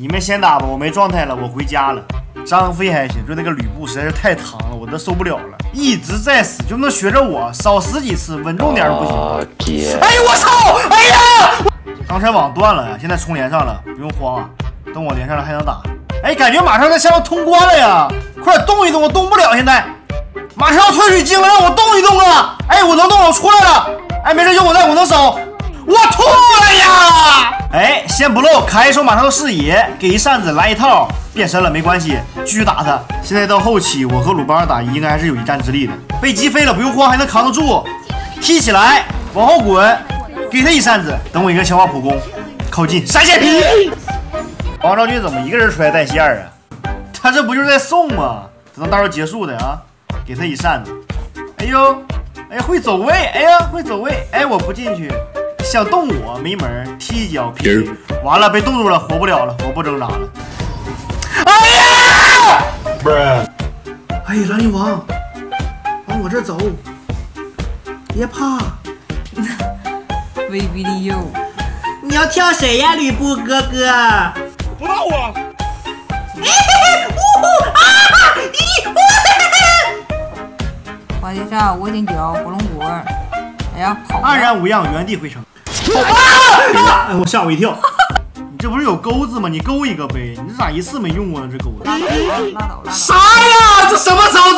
你们先打吧，我没状态了，我回家了。张飞还行，就那个吕布实在是太疼了，我都受不了了，一直在死，就能学着我，少死几次，稳重点不行。哎呦我操！哎呀！刚才网断了呀，现在重连上了，不用慌啊，等我连上了还能打。哎，感觉马上在下路通关了呀，快点动一动，我动不了，现在马上要退水晶了，让我动一动啊！哎，我能动，我出来了。哎，没事，有我在，我能守。我吐了呀！先不露，卡一手马上到视野，给一扇子来一套，变身了没关系，继续打他。现在到后期，我和鲁班二打一应该还是有一战之力的。被击飞了，不用慌，还能扛得住。踢起来，往后滚，给他一扇子。等我一个强化普攻，靠近闪现劈。王昭君怎么一个人出来带线啊？他这不就是在送吗？等到时候结束的啊，给他一扇子。哎呦，哎会走位，哎呀会走位，哎我不进去。想动我没门，踢一脚皮，完了被冻住了，活不了了，我不挣扎了。哎呀！不是，哎，兰陵王，往我这走，别怕。威逼利诱，你要跳谁呀，吕布哥哥？不到我。花天下我顶脚火龙果，哎呀，跑！安然无恙，原地回城。啊！我吓我一跳，你这不是有钩子吗？你勾一个呗，你这咋一次没用过呢？这钩子？拉倒，拉倒了。啥呀？这什么操作呀？